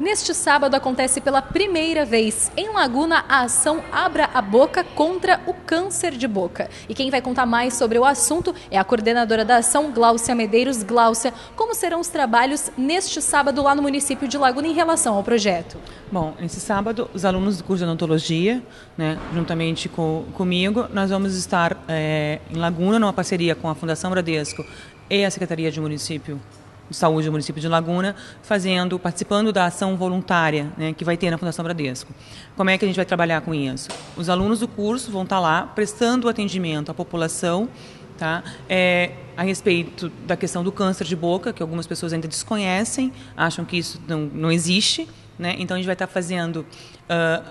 Neste sábado acontece pela primeira vez em Laguna a ação Abra a Boca contra o câncer de boca. E quem vai contar mais sobre o assunto é a coordenadora da ação, Gláucia Medeiros. Gláucia, como serão os trabalhos neste sábado lá no município de Laguna em relação ao projeto? Bom, nesse sábado, os alunos do curso de odontologia, né, juntamente com, comigo, nós vamos estar é, em Laguna, numa parceria com a Fundação Bradesco e a Secretaria de Município de Saúde do município de Laguna, fazendo, participando da ação voluntária né, que vai ter na Fundação Bradesco. Como é que a gente vai trabalhar com isso? Os alunos do curso vão estar lá prestando atendimento à população Tá? É, a respeito da questão do câncer de boca, que algumas pessoas ainda desconhecem, acham que isso não, não existe. Né? Então, a gente vai estar fazendo uh,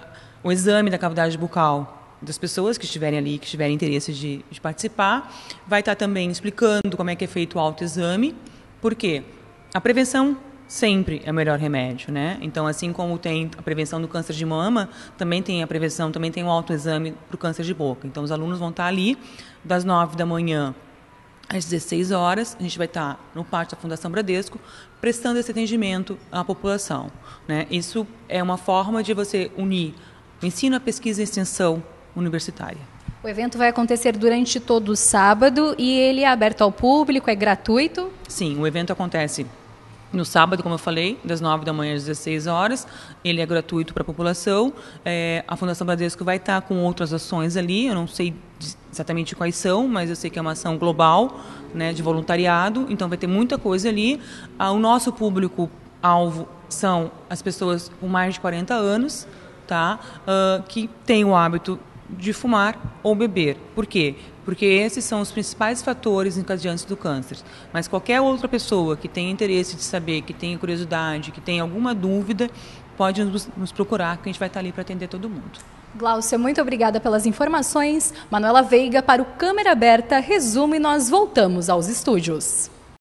o exame da cavidade bucal das pessoas que estiverem ali, que tiverem interesse de, de, participar. Vai estar também explicando como é que é feito o autoexame, por quê? A prevenção sempre é o melhor remédio, né? Então, assim como tem a prevenção do câncer de mama, também tem a prevenção, também tem o autoexame para o câncer de boca. Então, os alunos vão estar ali das 9 da manhã às 16 horas, a gente vai estar no pátio da Fundação Bradesco prestando esse atendimento à população. Né? Isso é uma forma de você unir o ensino, a pesquisa e a extensão universitária. O evento vai acontecer durante todo o sábado e ele é aberto ao público, é gratuito? Sim, o evento acontece no sábado, como eu falei, das 9 da manhã às 16 horas. Ele é gratuito para a população. É, a Fundação Bradesco vai estar com outras ações ali. Eu não sei exatamente quais são, mas eu sei que é uma ação global, né, de voluntariado. Então vai ter muita coisa ali. Ah, o nosso público alvo são as pessoas com mais de 40 anos, tá? Uh, que têm o hábito de fumar ou beber. Por quê? Porque esses são os principais fatores encadeantes do câncer. Mas qualquer outra pessoa que tenha interesse de saber, que tenha curiosidade, que tenha alguma dúvida, pode nos procurar, que a gente vai estar ali para atender todo mundo. Glaucia, muito obrigada pelas informações. Manuela Veiga para o Câmera Aberta, resumo e nós voltamos aos estúdios.